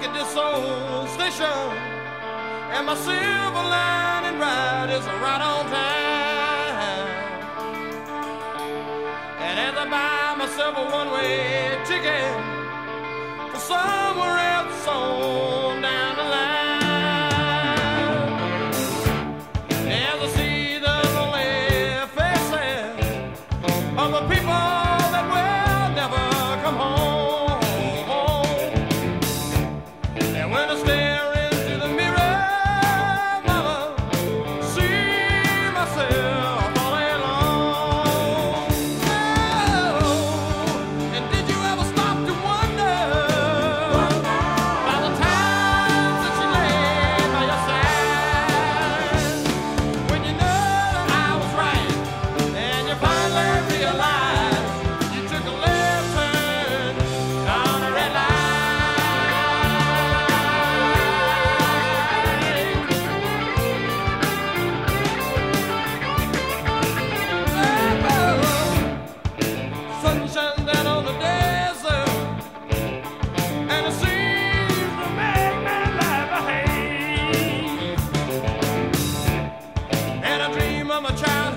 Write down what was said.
back at this old station, and my silver lining ride is right on time. And as I buy myself a one-way ticket for somewhere else on. child.